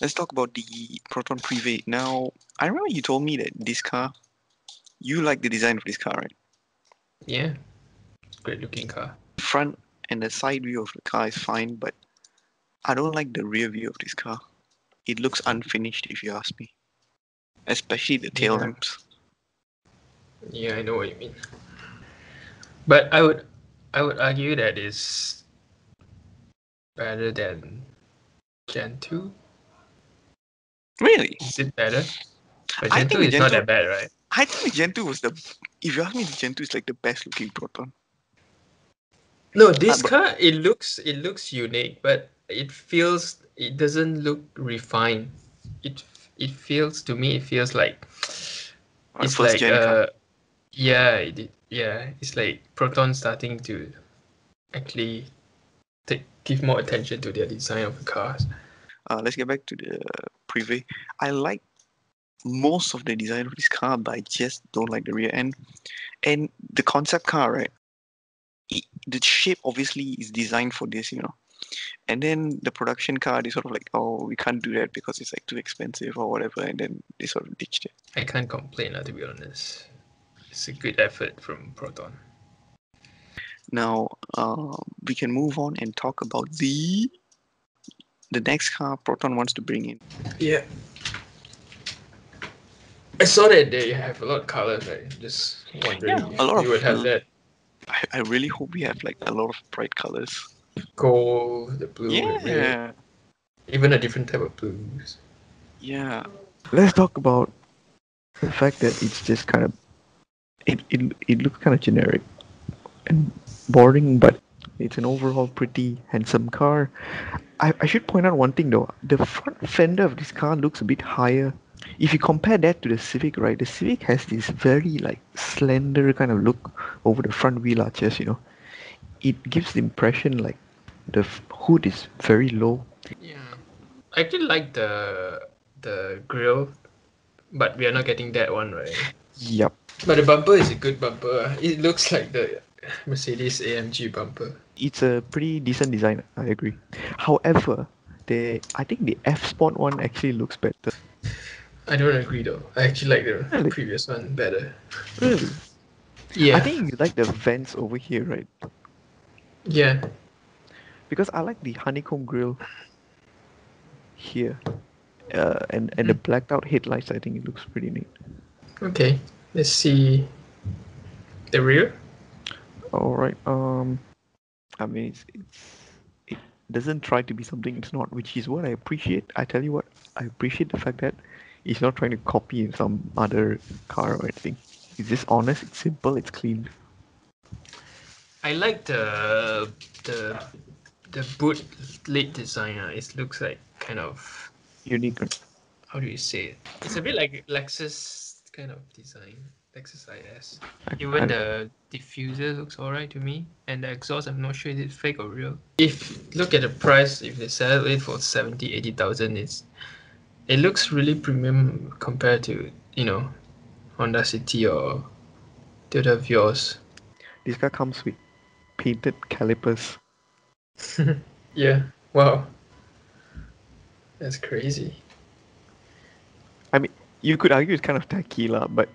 let's talk about the Proton Preve. Now, I remember you told me that this car, you like the design of this car, right? Yeah. Great looking car. Front and the side view of the car is fine, but I don't like the rear view of this car. It looks unfinished, if you ask me. Especially the tail Yeah. lamps. Yeah, I know what you mean. But I would I would argue that is better than Gen 2. Really? Is it better? But I Gen 2 think is Gen not 2 that bad, right? I think the Gen 2 was the. If you ask me, the Gen 2 is like the best looking Proton. No, this but- car it looks it looks unique, but it feels it doesn't look refined. It it feels to me it feels like it's first like gen car. uh yeah it, yeah it's like Proton starting to actually take give more attention to their design of the cars. Uh, let's get back to the Preve. I like most of the design of this car, but I just don't like the rear end. And the concept car, right? it- the shape obviously is designed for this, you know. And then the production car, they sort of like, oh, we can't do that because it's like too expensive or whatever. And then they sort of ditched it. I can't complain to be honest. It's a good effort from Proton. Now, uh, we can move on and talk about the the next car Proton wants to bring in. Yeah. I saw that they have a lot of colors, right? Just wondering Yeah, a lot you of would have l- that I, I really hope we have like a lot of bright colors. gold, the blue, the red, Yeah, even a different type of blues. yeah. Let's talk about the fact that it's just kind of it it, it looks kind of generic and boring, but it's an overall pretty handsome car. I, I should point out one thing though. The front fender of this car looks a bit higher. If you compare that to the Civic, right, the Civic has this very like slender kind of look over the front wheel arches. You know, it gives the impression like the hood is very low. Yeah. I actually like the the grill, but we are not getting that one, right? Yep. But the bumper is a good bumper. It looks like the Mercedes AMG bumper. It's a pretty decent design. I agree. However, the I think the F Sport one actually looks better. I don't agree though. I actually like the Really? previous one better. Really? Yeah. I think you like the vents over here, right? yeah. Because I like the honeycomb grill here, uh, and and the blacked out headlights. I think it looks pretty neat. Okay. Let's see the rear. All right. Um, I mean, it's, it's it doesn't try to be something it's not, which is what I appreciate. I tell you what, I appreciate the fact that it's not trying to copy some other car or anything. It's just honest. It's simple. It's clean. I like the the the boot lid design. ah. It looks like kind of Unique. how do you say it? It's a bit like Lexus kind of design. Lexus IS. Even the diffuser looks alright to me, and the exhaust I'm not sure is it fake or real. If look at the price, if they sell it for 70, 80,000, it's it looks really premium compared to you know Honda City or Toyota Vios. This car comes with painted calipers. Yeah. Wow. That's crazy. You could argue it's kind of tacky, but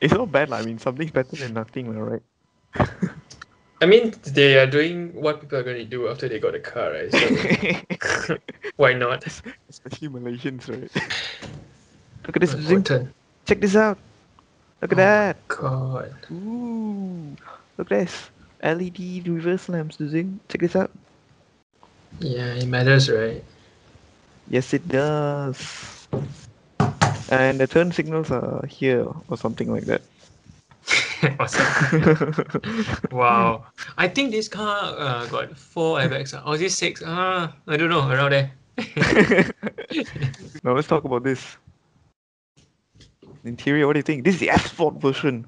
it's not bad. I mean, something's better than nothing, right? I mean, they are doing what people are going to do after they got a car, right? So why not? Especially Malaysians, right? Look at this, turn. Check this out. Look at Oh that. God. Ooh. Look at this. LED reverse lamps, Zing. Check this out. Yeah, it matters, right? Yes, it does. And the turn signals are here or something like that. Wow. I think this car uh, got four airbags. ah. Or is it six? Ah, I don't know. Around there. now let's talk about this. Interior, what do you think? This is the F Sport version.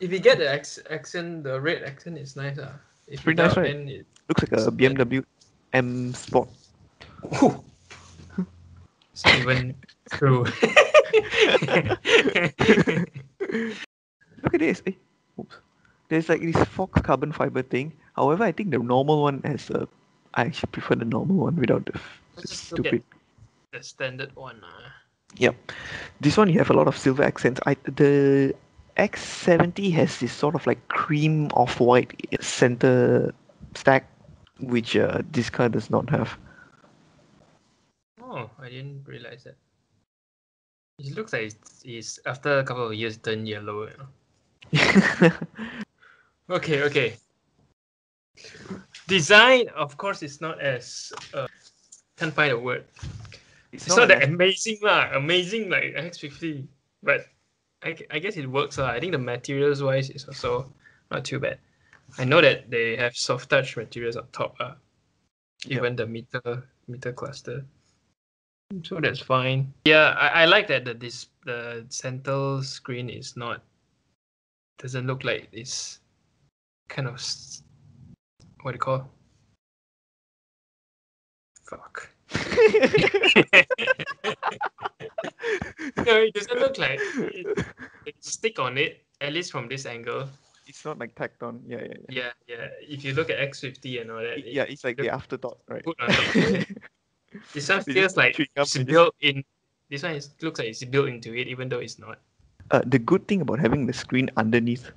If you get the ac- accent, the red accent is nice. Ah. If Pretty nice, right? it, Looks like a BMW M Sport. It's not even true. Look at this. Eh, oops. There's like this Fox carbon fiber thing. However, I think the normal one has a. I actually prefer the normal one without the f- Let's just look at- stupid. the standard one. Uh. Yep. This one you have a lot of silver accents. I the X70 has this sort of like cream off white center stack, which uh, this car does not have. Oh, I didn't realize that. It looks like it's, it's after a couple of years turned yellow. You know? Okay, okay. Design, of course, is not as uh, can't find a word. It's, not, that amazing lah, amazing like X50, but I, I guess it works lah. I think the materials wise is also not too bad. I know that they have soft touch materials on top, uh, even the meter meter cluster. So that's fine. Yeah, I, I like that the this the central screen is not doesn't look like it's kind of what do you call? Fuck. no, it doesn't look like it, it stick on it. At least from this angle. It's not like tacked on. Yeah, yeah, yeah. Yeah, yeah. If you look at X50 and all that. It, yeah, it's like the afterthought, right? this one feels like it's built in. This one is, looks like it's built into it, even though it's not. Uh, the good thing about having the screen underneath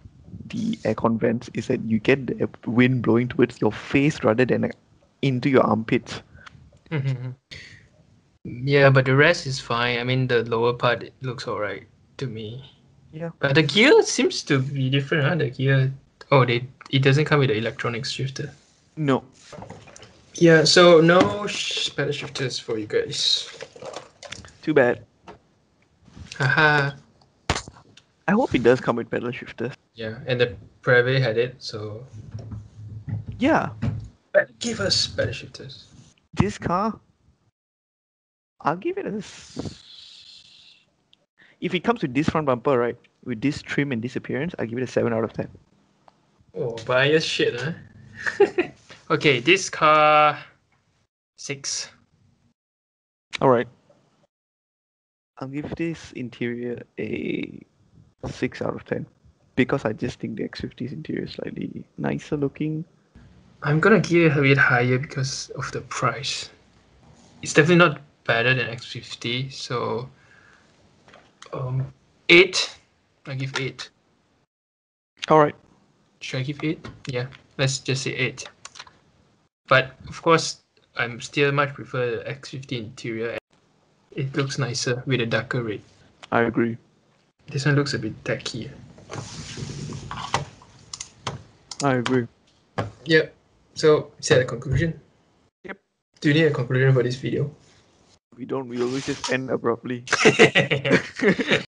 the aircon vents is that you get the wind blowing towards your face rather than into your armpits. Mm-hmm. Yeah, but the rest is fine. I mean, the lower part looks alright to me. Yeah. But the gear seems to be different, huh? The gear. Oh, they it doesn't come with the electronic shifter. No. Yeah, so no sh- pedal shifters for you guys. Too bad. Haha. I hope it does come with pedal shifters. Yeah, and the Preve had it, so Yeah, but give us pedal shifters. this car, I'll give it a. s- If it comes with this front bumper, right, with this trim and this appearance, I'll give it a seven out of ten. Oh, bias shit, huh? okay, this car six. All right. I'll give this interior a six out of ten because I just think the X50's interior is slightly nicer looking. I'm gonna give it a bit higher because of the price. It's definitely not better than X50, so um eight. I give eight. All right. Should I give eight? Yeah, let's just say eight. But of course, I'm still much prefer the X50 interior. It looks nicer with a darker red. I agree. This one looks a bit tacky. I agree. Yep. So is that a conclusion? Yep. Do you need a conclusion for this video? We don't. We always just end abruptly.